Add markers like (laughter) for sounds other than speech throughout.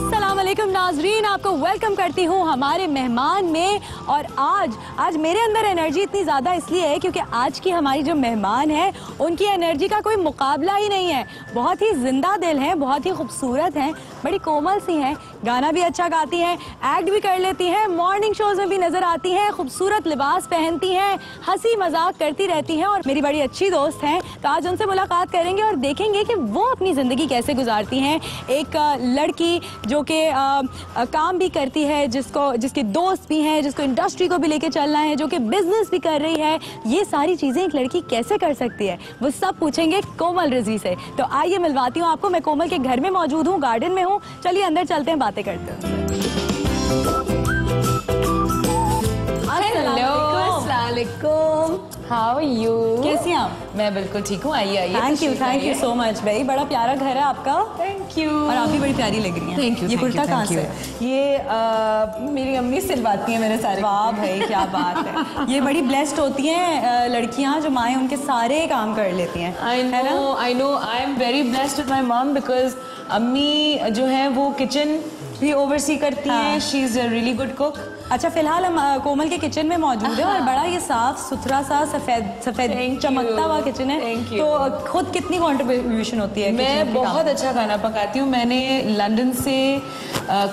वालेकुम नाजरीन आपको वेलकम करती हूँ हमारे मेहमान में। और आज आज मेरे अंदर एनर्जी इतनी ज़्यादा इसलिए है क्योंकि आज की हमारी जो मेहमान है, उनकी एनर्जी का कोई मुकाबला ही नहीं है। बहुत ही ज़िंदा दिल हैं, बहुत ही खूबसूरत हैं, बड़ी कोमल सी हैं। गाना भी अच्छा गाती हैं एक्ट भी कर लेती हैं मॉर्निंग शोज़ में भी नज़र आती हैं, खूबसूरत लिबास पहनती हैं, हँसी मज़ाक करती रहती हैं और मेरी बड़ी अच्छी दोस्त हैं। तो आज उनसे मुलाकात करेंगे और देखेंगे कि वो अपनी ज़िंदगी कैसे गुजारती हैं। एक लड़की जो कि काम भी करती है, जिसको, जिसके दोस्त भी हैं, जिसको इंडस्ट्री को भी लेके चलना है, जो कि बिज़नेस भी कर रही है। ये सारी चीज़ें एक लड़की कैसे कर सकती है? वो सब पूछेंगे कोमल रिजी से। तो आइए मिलवाती हूँ आपको। मैं कोमल के घर में मौजूद हूँ गार्डन में हूँ। चलिए अंदर चलते हैं, बातें करते हैं। अस्सलाम हाउ आर यू कैसी हैं आप? मैं बिल्कुल ठीक हूँ। आइए आइए thank you thank you so much भाई। बड़ा प्यारा घर है आपका। थैंक यू और आप भी बड़ी प्यारी लग रही हैं। थैंक यू ये कुर्ता कहाँ से? ये uh, मेरी अम्मी सिलवाती हैं मेरे सारे। वाह भाई (laughs) क्या बात है। ये बड़ी ब्लेस्ड होती हैं लड़कियाँ जो माएँ उनके सारे काम कर लेती हैं। I know? I know I am very blessed with my mum because अम्मी जो है वो किचन भी ओवरसी करती। हैं। She is a really good cook अच्छा फ़िलहाल हम अ, कोमल के किचन में मौजूद है और बड़ा ये साफ़ सुथरा सा सफ़ेद सफ़ेद चमकता हुआ किचन है। तो खुद कितनी कॉन्ट्रीब्यूशन होती है मैं बहुत अच्छा खाना पकाती हूँ। मैंने लंदन से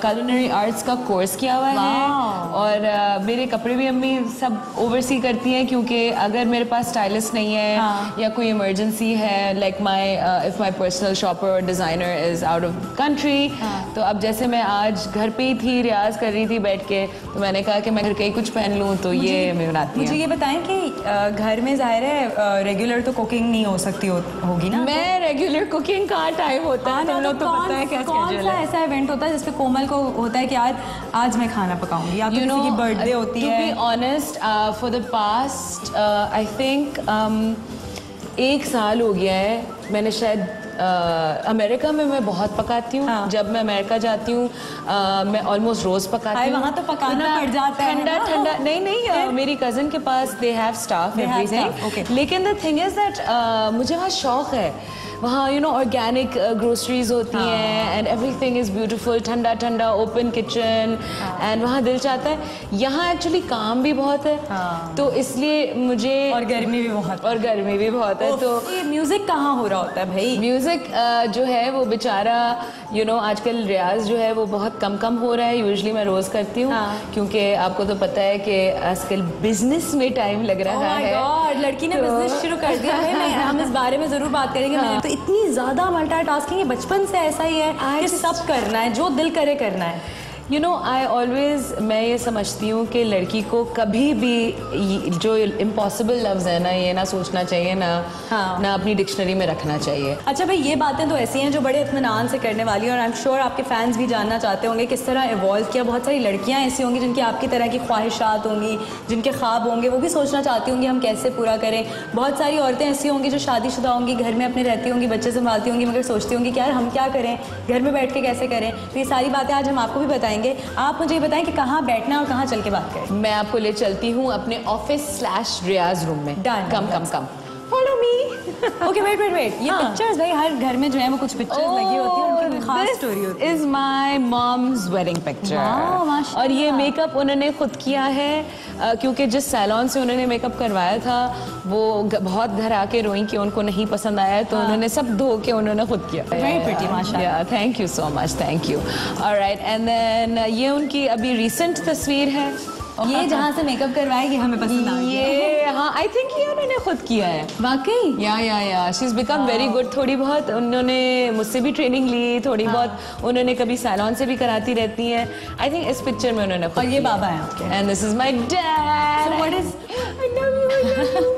culinary आर्ट्स का कोर्स किया हुआ है। और अ, मेरे कपड़े भी अम्मी सब ओवरसी करती हैं क्योंकि अगर मेरे पास स्टाइलिस्ट नहीं है हाँ. या कोई इमरजेंसी है like my if my personal shopper और designer is out of country तो अब जैसे मैं आज घर पे ही थी रियाज कर रही थी बैठ के तो मैंने कहा कि मैं अगर कहीं कुछ पहन लूँ तो ये मैं बनाती मुझे ये बताएँ कि घर में ज़ाहिर है रेगुलर तो कुकिंग नहीं हो सकती हो, होगी ना? मैं रेगुलर कुकिंग का टाइम होता है तुम लोग तो पता है क्या कौन सा ऐसा इवेंट होता है जिसपे कोमल को होता है कि यार आज मैं खाना पकाऊँगी? या तो की बर्थडे होती है। for the past uh, I um, एक साल हो गया है मैंने शायद अमेरिका में मैं बहुत पकाती हूँ। हाँ। जब मैं अमेरिका जाती हूँ मैं ऑलमोस्ट रोज पकाती हूँ। वहाँ तो पकाना पड़ जाता है ठंडा ठंडा नहीं नहीं मेरी कज़न के पास दे हैव स्टाफ एवरीथिंग लेकिन द थिंग इज़ दैट मुझे वहाँ शौक है। वहाँ यू नो ऑर्गेनिक ग्रोसरीज होती हाँ। हैं एंड एवरीथिंग इज़ ब्यूटीफुल ठंडा ठंडा ओपन किचन एंड वहाँ दिल चाहता है। यहाँ एक्चुअली काम भी बहुत है हाँ। तो इसलिए मुझे और गर्मी भी बहुत और गर्मी भी बहुत है तो ये म्यूज़िक कहाँ हो रहा होता है भाई? म्यूज़िक जो है वो बेचारा यू नो आजकल रियाज जो है वो बहुत कम कम हो रहा है यूजली मैं रोज करती हूँ हाँ। क्योंकि आपको तो पता है कि आजकल बिज़नेस में टाइम लग Oh रहा my है। लड़की ने तो- बिज़नेस शुरू कर दिया। है (laughs) हम इस बारे में ज़रूर बात करेंगे तो इतनी ज़्यादा मल्टा टास्किंग बचपन से ऐसा ही है कि सब करना है जो दिल करे करना है। यू नो आई ऑलवेज मैं ये समझती हूँ कि लड़की को कभी भी जो इम्पॉसिबल लफ्ज़ है ना ये ना सोचना चाहिए ना हाँ। ना अपनी डिक्शनरी में रखना चाहिए। अच्छा भाई ये बातें तो ऐसी हैं जो बड़े इत्मीनान से करने वाली हैं और आई एम श्योर आपके फैंस भी जानना चाहते होंगे किस तरह इवॉल्व किया। बहुत सारी लड़कियाँ ऐसी होंगी जिनकी आपकी तरह की ख्वाहिशात होंगी जिनके ख्वाब होंगे वो भी सोचना चाहती होंगी हम कैसे पूरा करें। बहुत सारी औरतें ऐसी होंगी जो शादीशुदा होंगी घर में अपने रहती होंगी बच्चे संभालती होंगी मगर सोचती होंगी कि यार हम क्या करें घर में बैठ के कैसे करें। तो ये सारी बातें आज हम आपको भी बताएँगे। आप मुझे बताएँ कि कहाँ बैठना है और कहाँ चल के बात करें? मैं आपको ले चलती हूँ अपने ऑफ़िस स्लैश रियाज रूम में। Done come come come. Follow me okay wait wait wait ये हाँ। पिक्चर्स भाई हर घर में जो है वो कुछ पिक्चर्स लगी होती है उनकी खास स्टोरी होती है। Is my mom's wedding picture और ये मेकअप उन्होंने खुद किया है क्योंकि जिस सैलॉन से उन्होंने मेकअप करवाया था वो बहुत घर आके रोई कि उनको नहीं पसंद आया तो उन्होंने सब धो के उन्होंने खुद किया हाँ। Very माशाल्लाह। Thank you so much thank you right and then ये उनकी अभी रिसेंट तस्वीर है। ये जहाँ से मेकअप करवाएगी हमें पसंद आ ये हाँ आई थिंक ये उन्होंने खुद किया है। वाकई? Yeah yeah yeah she is become very good थोड़ी बहुत उन्होंने मुझसे भी ट्रेनिंग ली थोड़ी हाँ। बहुत उन्होंने कभी सैलॉन से भी कराती रहती हैं। आई थिंक इस पिक्चर में उन्होंने और ये बाबा हैं आपके। And this is my dad what is I love you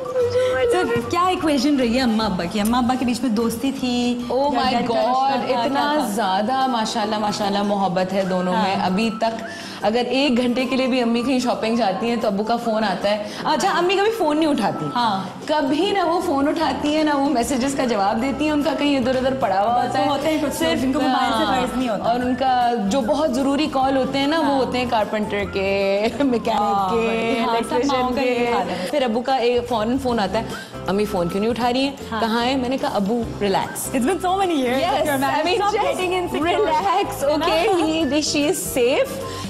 तो क्या इक्वेशन रही है अम्मा अब्बा की अम्मा अब्बा के बीच में दोस्ती थी ओ माय गॉड इतना ज़्यादा माशाल्लाह माशाल्लाह मोहब्बत है दोनों में हाँ। अभी तक अगर एक घंटे के लिए भी अम्मी कहीं शॉपिंग जाती हैं तो अब्बू का फ़ोन आता है अच्छा अम्मी कभी फ़ोन नहीं उठाती हाँ। कभी ना वो फ़ोन उठाती है ना वो मैसेजेस का जवाब देती है उनका कहीं इधर उधर पड़ा हुआ होता है होते हैं कुछ लोग जिनको मोबाइल से हाँ, फ़र्ज़ नहीं होता। और उनका जो बहुत ज़रूरी कॉल होते हैं ना वो होते हैं कारपेंटर के मैकेनिक हाँ, के हाँ, इलेक्ट्रिशियन है। के फिर अबू का एक फ़ौरन फ़ोन आता है अम्मी फ़ोन क्यों नहीं उठा रही है? हाँ. कहाँ है? मैंने कहा अबू रिलैक्स (laughs)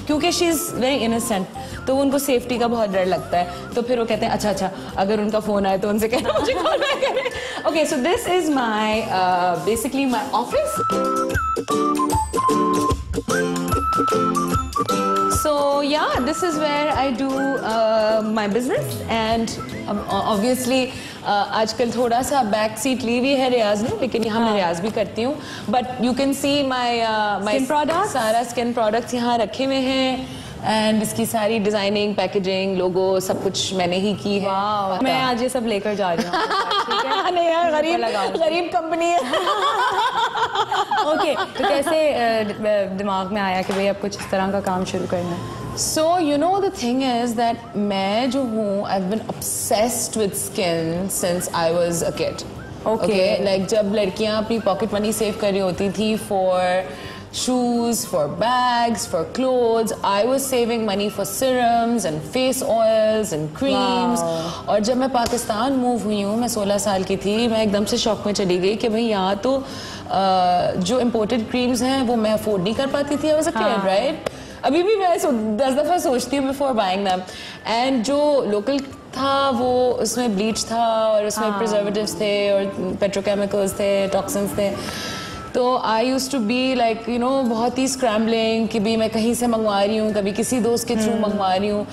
(laughs) क्योंकि शी इज़ वेरी इनोसेंट तो उनको सेफ्टी का बहुत डर लगता है। तो फिर वो कहते हैं अच्छा अच्छा अगर उनका फ़ोन आए तो उनसे कहना मुझे call back okay so this is my basically my office so yeah this is where I do my business and obviously uh, आजकल थोड़ा सा बैक सीट ली हुई है रियाज ने लेकिन यहाँ मैं रियाज भी करती हूँ। But you can see my my products? सारा स्किन प्रोडक्ट्स यहाँ रखे हुए हैं। एंड इसकी सारी डिज़ाइनिंग पैकेजिंग लोगो सब कुछ मैंने ही की है। Wow. मैं आज ये सब लेकर जा रही हूँ। (laughs) नहीं यार गरीब गरीब कंपनी है। ओके (laughs) okay, तो कैसे दिमाग में आया कि भाई अब कुछ इस तरह का काम शुरू करना है? So you know the thing is that मैं जो हूँ I've been obsessed with skin since I was a kid. Okay. like जब लड़कियाँ अपनी pocket money save कर रही होती थी for shoes, for bags, for clothes. I was saving money for serums and face oils and creams. Wow. और जब मैं पाकिस्तान मूव हुई हूँ मैं 16 साल की थी मैं एकदम से शौक में चली गई कि भाई यहाँ तो अ, जो इम्पोर्टेड क्रीम्स हैं वो मैं अफोर्ड नहीं कर पाती थी आई वाज अ किड हाँ। राइट अभी भी मैं दस दफ़ा सोचती हूँ बिफोर बाइंग दैम एंड जो लोकल था वो उसमें ब्लीच था और उसमें प्रिजर्वेटिव्स थे और पेट्रोकेमिकल्स थे टॉक्सिन्स थे. तो I use to be like you know बहुत ही स्क्रैम्बलिंग कि भी मैं कहीं से मंगवा रही हूँ कभी किसी दोस्त के थ्रू मंगवा रही हूँ.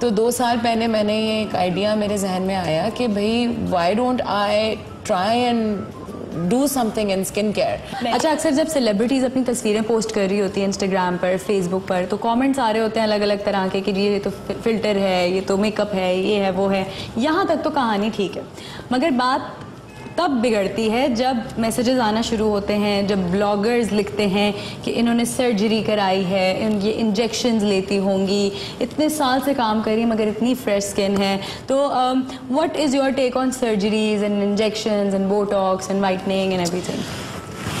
तो दो साल पहले मैंने ये एक आइडिया मेरे जहन में आया कि भाई why don't I try and do something in skin care अच्छा अक्सर जब सेलिब्रिटीज अपनी तस्वीरें पोस्ट कर रही होती हैं इंस्टाग्राम पर फेसबुक पर तो कमेंट्स आ रहे होते हैं अलग अलग तरह के कि ये तो फ़िल्टर है ये तो मेकअप है ये है वो है। यहाँ तक तो कहानी ठीक है। मगर बात तब बिगड़ती है जब मैसेजेस आना शुरू होते हैं, जब ब्लॉगर्स लिखते हैं कि इन्होंने सर्जरी कराई है ये इंजेक्शन लेती होंगी। इतने साल से काम करी मगर इतनी फ्रेश स्किन है। तो what is your take on surgeries and injection and botox and whitening and everything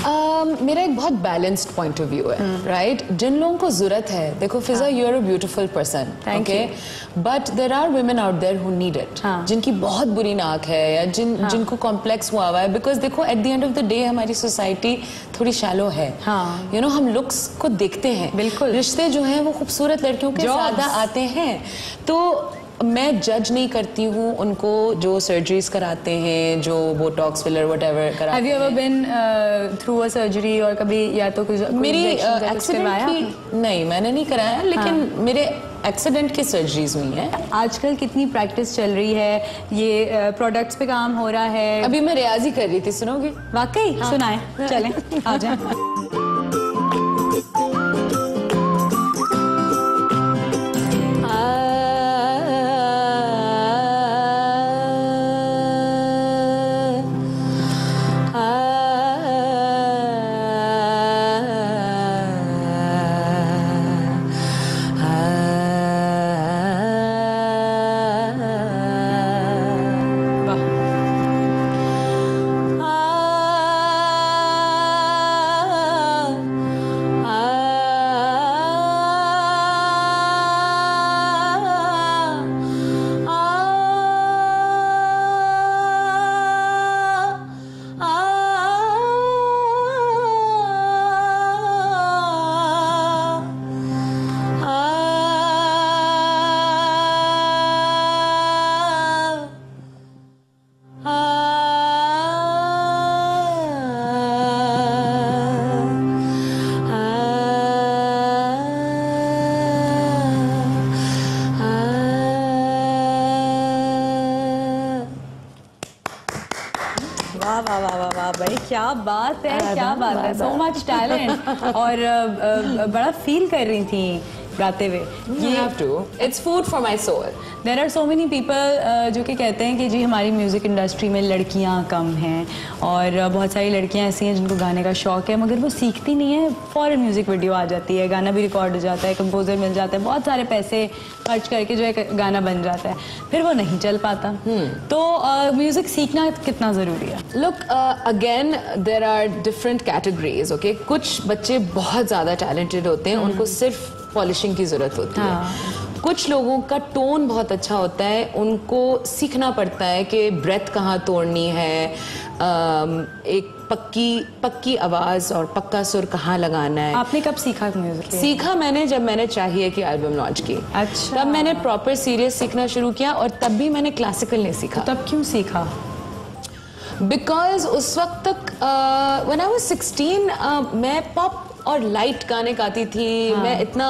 Um, मेरा एक बहुत बैलेंस्ड पॉइंट ऑफ़ व्यू है राइट जिन लोगों को ज़रूरत है देखो Fiza you are a beautiful person okay but there are women out there who need it हाँ. जिनकी बहुत बुरी नाक है या जिन जिनको कॉम्प्लेक्स हुआ हुआ है बिकॉज़ देखो at the end of the day हमारी सोसाइटी थोड़ी शैलो है। हाँ. यू नो हम लुक्स को देखते हैं। बिल्कुल। रिश्ते जो हैं वो खूबसूरत लड़कियों के. ज़्यादा आते हैं। तो मैं जज नहीं करती हूँ उनको जो सर्जरीज कराते हैं जो बोटॉक्स फिलर वट एवर कराते हैं। been uh, through a surgery और कभी या तो कुछ मेरी एक्सीडेंट? की नहीं मैंने नहीं कराया लेकिन मेरे एक्सीडेंट की सर्जरीज हुई हैं। आजकल कितनी प्रैक्टिस चल रही है? ये प्रोडक्ट्स पे काम हो रहा है। अभी मैं रियाजी कर रही थी सुनोगी? वाकई? सुनाए। चलें आ जाए। (laughs) क्या बात है क्या बात है? सो मच टैलेंट और बड़ा फील कर रही थी गाते हुए। It's food for my soul for my soul. There are so many people जो कि कहते हैं कि जी हमारी म्यूज़िक इंडस्ट्री में लड़कियाँ कम हैं और uh, बहुत सारी लड़कियाँ ऐसी हैं जिनको गाने का शौक है मगर वो सीखती नहीं है। फ़ौरन म्यूज़िक वीडियो आ जाती है गाना भी रिकॉर्ड हो जाता है कंपोजर मिल जाता है बहुत सारे पैसे खर्च करके जो है गाना बन जाता है। फिर वो नहीं चल पाता। तो म्यूज़िक सीखना कितना ज़रूरी है? Look again there are different categories okay कुछ बच्चे बहुत ज़्यादा टैलेंटेड होते हैं, उनको सिर्फ़ पॉलिशिंग की ज़रूरत होती हाँ. कुछ लोगों का टोन बहुत अच्छा होता है उनको सीखना पड़ता है कि ब्रेथ कहाँ तोड़नी है एक पक्की पक्की आवाज़ और पक्का सुर कहाँ लगाना है। आपने कब सीखा म्यूज़िक सीखा मैंने जब मैंने चाहिए कि एल्बम लॉन्च की। अच्छा। तब मैंने प्रॉपर सीरियस सीखना शुरू किया और तब भी मैंने क्लासिकल नहीं सीखा। तब क्यों सीखा? बिकॉज़ उस वक्त तक वन आई वाज 16 uh, मैं पॉप और लाइट गाने गाती थी। हाँ। मैं इतना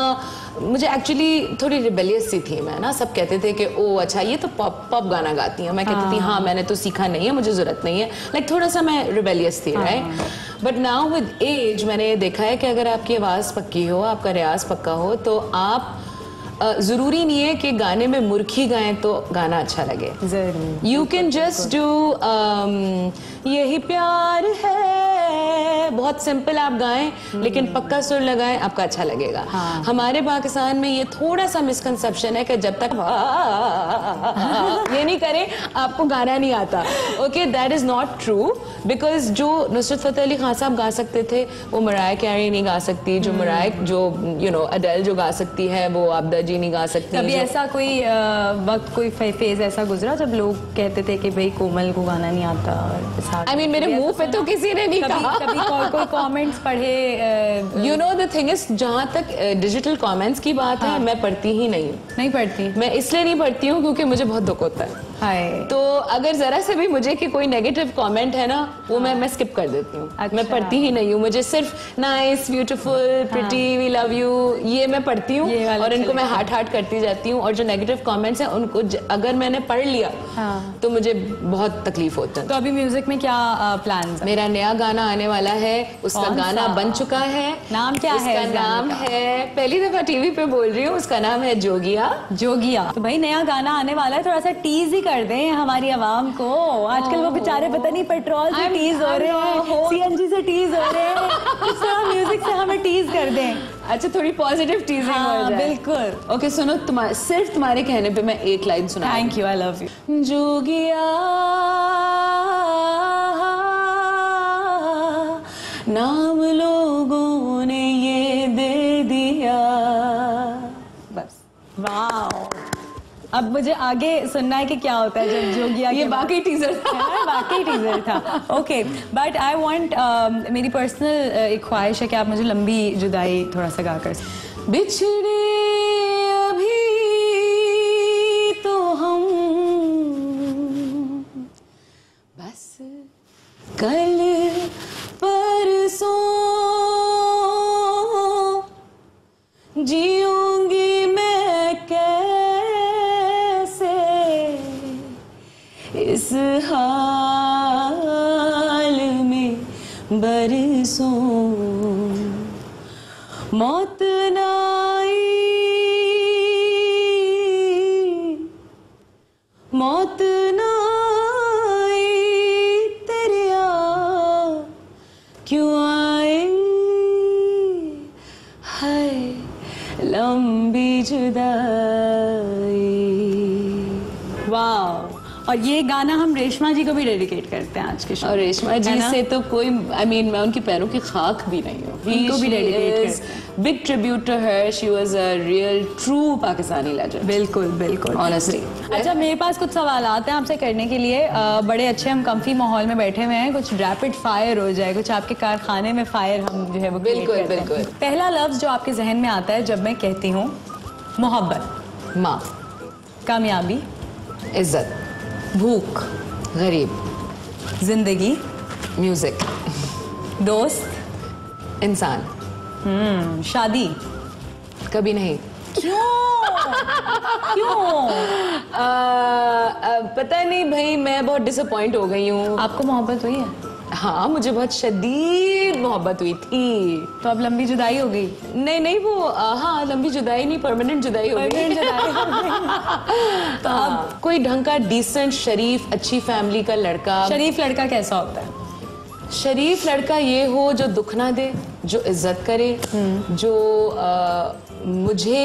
मुझे एक्चुअली थोड़ी रिबेलियस सी थी मैं ना सब कहते थे कि ओ अच्छा ये तो पॉप पॉप गाना गाती है। मैं कहती थी हाँ। मैंने तो सीखा नहीं है मुझे ज़रूरत नहीं है। लाइक थोड़ा सा मैं रिबेलियस थी right but now with age मैंने ये देखा है कि अगर आपकी आवाज़ पक्की हो आपका रियाज पक्का हो तो आप ज़रूरी नहीं है कि गाने में मुर्खी गाएँ तो गाना अच्छा लगे। यू कैन जस्ट डू यही प्यार है बहुत सिंपल आप गाएँ लेकिन पक्का सुर लगाएँ आपका अच्छा लगेगा। हाँ। हमारे पाकिस्तान में ये थोड़ा सा मिसकंसेप्शन है कि जब तक (laughs) ये नहीं करें आपको गाना नहीं आता। Okay that is not true because जो नुसरत फतेह अली खान साहब गा सकते थे वो मराय कैरी नहीं गा सकती जो मराय जो यू नो अडेल जो गा सकती है वो आबदा जी नहीं गा सकती। कभी ऐसा कोई वक्त कोई फ़ेज़ ऐसा गुजरा जब लोग कहते थे कि भाई कोमल को गाना नहीं आता? आई मीन मेरे मुँह पे तो किसी ने नहीं कभी कहा। कभी कोई कोई कमेंट्स पढ़े you know the thing is जहाँ तक डिजिटल uh, कमेंट्स की बात हाँ. है। मैं पढ़ती ही नहीं नहीं पढ़ती। मैं इसलिए नहीं पढ़ती हूँ क्योंकि मुझे बहुत दुख होता है। तो अगर जरा से भी मुझे कि कोई नेगेटिव कमेंट है ना वो हाँ। मैं मैं स्किप कर देती हूँ। अच्छा। मैं पढ़ती ही नहीं हूँ। मुझे सिर्फ़ nice beautiful pretty we love you ये मैं पढ़ती हूँ और इनको मैं। हार्ट हार्ट करती जाती हूँ और जो नेगेटिव कमेंट्स हैं उनको अगर मैंने पढ़ लिया हाँ। तो मुझे बहुत तकलीफ़ होता है। तो अभी म्यूज़िक में क्या प्लान मेरा नया गाना आने वाला है उसका गाना बन चुका है। नाम क्या है उसका नाम है पहली दफ़ा टीवी पे बोल रही हूँ उसका नाम है जोगिया। जोगिया। तो भाई नया गाना आने वाला है थोड़ा सा टीज ही कर दें हमारी आवाम को। आजकल वो बेचारे पता नहीं पेट्रोल से टीज हो रहे हैं सीएनजी से टीज हो रहे हैं म्यूज़िक से हमें टीज कर दें। अच्छा थोड़ी पॉजिटिव टीजिंग हाँ, हो जाए। बिल्कुल। ओके सुनो तुम्हारे सिर्फ़ तुम्हारे कहने पे मैं एक लाइन सुना thank you I love you Jogiya नाम लोगों अब मुझे आगे सुनना है कि क्या होता है जब जोगिया ये बाकी टीजर था। बाकी वाकई टीजर था। ओके बट आई वांट मेरी पर्सनल एक ख्वाहिश है कि आप मुझे लंबी जुदाई थोड़ा सा गाकर बिछड़े मौत नाई तेरे आ क्यों आए? हाय लंबी जुदाई। वाह और ये गाना हम रेशमा जी को भी डेडिकेट करते हैं आज के शो और रेशमा जी से तो कोई आई I मीन mean, मैं उनकी पैरों की खाक भी नहीं हूँ। उनको भी करते big tribute to her she was a real true Pakistani legend बिल्कुल बिल्कुल। ऑनेस्टली अच्छा मेरे पास कुछ सवाल आते हैं आपसे करने के लिए। अ, बड़े अच्छे हम कंफी माहौल में बैठे हुए हैं। कुछ रैपिड फायर हो जाए कुछ आपके कारखाने में फायर हम जो है वो बिल्कुल, बिल्कुल। पहला लफ्ज जो आपके जहन में आता है जब मैं कहती हूँ मोहब्बत। माँ। कामयाबी। इज़्ज़त। भूख। गरीब। ज़िंदगी। म्यूज़िक दोस्त। इंसान। हम्म, शादी। कभी नहीं। क्यों? (laughs) क्यों? आ, आ, पता नहीं भाई मैं बहुत डिसअपॉइंट हो गई हूँ। आपको मोहब्बत हुई है? हाँ मुझे बहुत शदीद मोहब्बत हुई थी। तो अब लंबी जुदाई हो गई? नहीं नहीं वो आ, हाँ लंबी जुदाई नहीं परमानेंट जुदाई हो गई। जुदाई हो गई। (laughs) तो अब कोई ढंग का डिसेंट शरीफ अच्छी फैमिली का लड़का शरीफ लड़का कैसा होता है? शरीफ लड़का ये हो जो दुख ना दे। जो इज़्ज़त करे जो आ, मुझे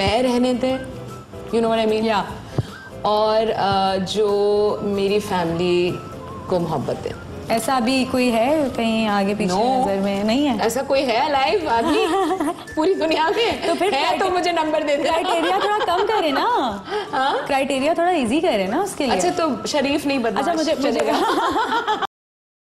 मैं रहने दे यू नो आई मीन या और आ, जो मेरी फैमिली को मोहब्बत दे। ऐसा भी कोई है कहीं आगे पीछे No. नज़र में? नहीं है? ऐसा कोई है लाइव आदमी (laughs) पूरी दुनिया में? तो फिर है तो मुझे नंबर दे दे। क्राइटेरिया थोड़ा कम करे ना। हाँ? क्राइटेरिया थोड़ा इजी करे ना उसके लिए। अच्छा तो शरीफ नहीं बदमाश अच्छा मुझे मुझे चलेगा। (laughs)